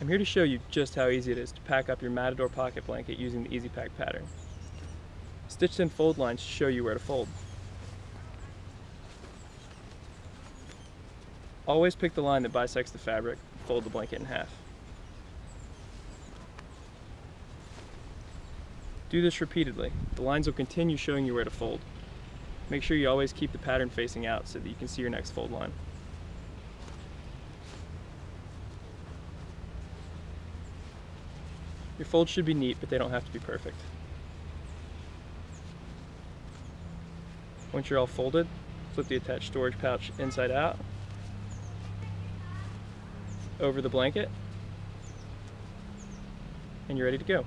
I'm here to show you just how easy it is to pack up your Matador pocket blanket using the Easy Pack pattern. Stitched in fold lines show you where to fold. Always pick the line that bisects the fabric, fold the blanket in half. Do this repeatedly. The lines will continue showing you where to fold. Make sure you always keep the pattern facing out so that you can see your next fold line. Your folds should be neat, but they don't have to be perfect. Once you're all folded, flip the attached storage pouch inside out over the blanket and you're ready to go.